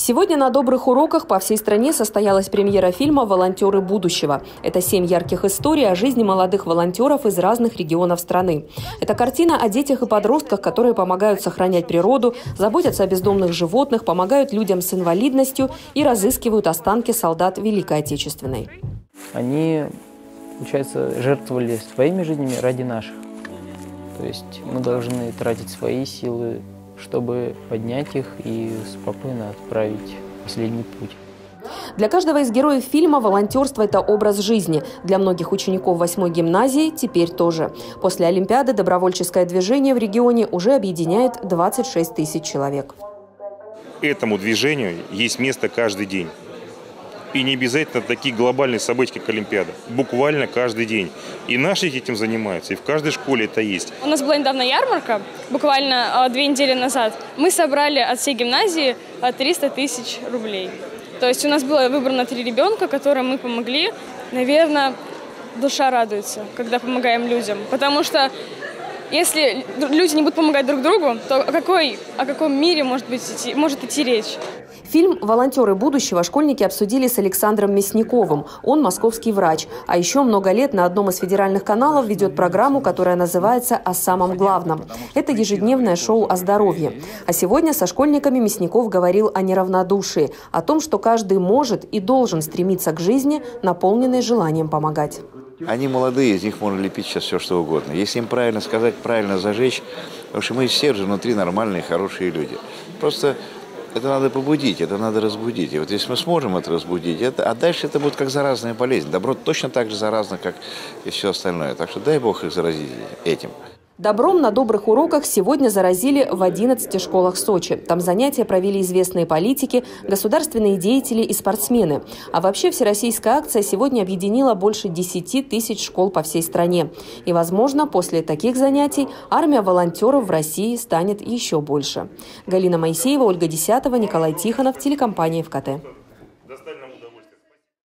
Сегодня на «Добрых уроках» по всей стране состоялась премьера фильма «Волонтеры будущего». Это семь ярких историй о жизни молодых волонтеров из разных регионов страны. Это картина о детях и подростках, которые помогают сохранять природу, заботятся о бездомных животных, помогают людям с инвалидностью и разыскивают останки солдат Великой Отечественной. Они, получается, жертвовали своими жизнями ради наших. То есть мы должны тратить свои силы чтобы поднять их и спокойно отправить в последний путь. Для каждого из героев фильма волонтерство – это образ жизни. Для многих учеников 8 гимназии теперь тоже. После Олимпиады добровольческое движение в регионе уже объединяет 26 тысяч человек. Этому движению есть место каждый день. И не обязательно такие глобальные события, как Олимпиада. Буквально каждый день. И наши этим занимаются, и в каждой школе это есть. У нас была недавно ярмарка, буквально а, две недели назад. Мы собрали от всей гимназии 300 а, тысяч рублей. То есть у нас было выбрано три ребенка, которым мы помогли. Наверное, душа радуется, когда помогаем людям. Потому что если люди не будут помогать друг другу, то о, какой, о каком мире может, быть, может идти речь? Фильм «Волонтеры будущего» школьники обсудили с Александром Мясниковым. Он московский врач. А еще много лет на одном из федеральных каналов ведет программу, которая называется «О самом главном». Это ежедневное шоу о здоровье. А сегодня со школьниками Мясников говорил о неравнодушии, о том, что каждый может и должен стремиться к жизни, наполненной желанием помогать. Они молодые, из них можно лепить сейчас все, что угодно. Если им правильно сказать, правильно зажечь, потому что мы все же внутри нормальные, хорошие люди. Просто это надо побудить, это надо разбудить. И вот если мы сможем это разбудить, это, а дальше это будет как заразная болезнь. Добро точно так же заразно, как и все остальное. Так что дай Бог их заразить этим. Добром на добрых уроках сегодня заразили в 11 школах Сочи. Там занятия провели известные политики, государственные деятели и спортсмены. А вообще всероссийская акция сегодня объединила больше 10 тысяч школ по всей стране. И, возможно, после таких занятий армия волонтеров в России станет еще больше. Галина Моисеева, Ольга Десятова, Николай Тихонов, телекомпания ВКТ.